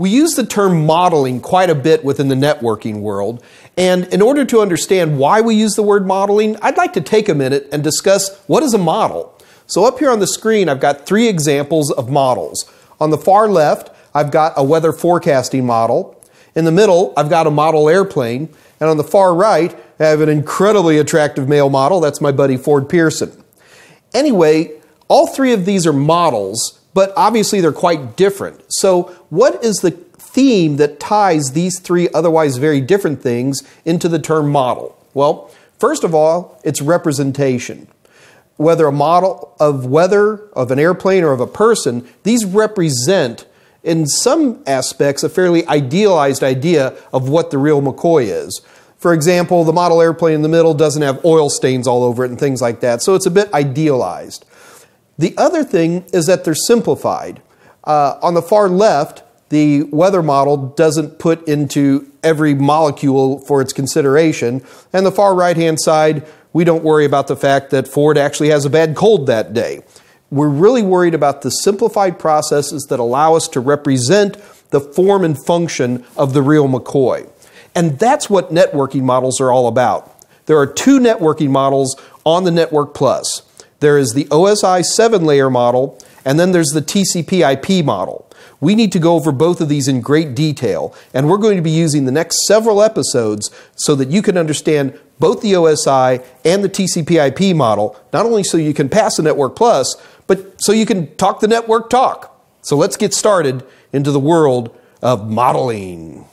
We use the term modeling quite a bit within the networking world. And in order to understand why we use the word modeling, I'd like to take a minute and discuss what is a model. So up here on the screen, I've got three examples of models. On the far left, I've got a weather forecasting model. In the middle, I've got a model airplane. And on the far right, I have an incredibly attractive male model. That's my buddy Ford Pearson. Anyway, all three of these are models but obviously they're quite different. So, what is the theme that ties these three otherwise very different things into the term model? Well, first of all, it's representation. Whether a model of weather, of an airplane, or of a person, these represent, in some aspects, a fairly idealized idea of what the real McCoy is. For example, the model airplane in the middle doesn't have oil stains all over it and things like that, so it's a bit idealized. The other thing is that they're simplified. Uh, on the far left, the weather model doesn't put into every molecule for its consideration. And the far right hand side, we don't worry about the fact that Ford actually has a bad cold that day. We're really worried about the simplified processes that allow us to represent the form and function of the real McCoy. And that's what networking models are all about. There are two networking models on the Network Plus. There is the OSI seven layer model, and then there's the TCP IP model. We need to go over both of these in great detail, and we're going to be using the next several episodes so that you can understand both the OSI and the TCP IP model, not only so you can pass the Network Plus, but so you can talk the network talk. So let's get started into the world of modeling.